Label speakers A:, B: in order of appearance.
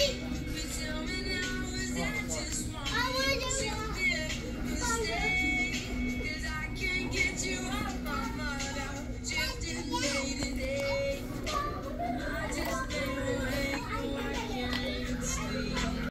A: Daddy.